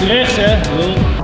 Met é, hè.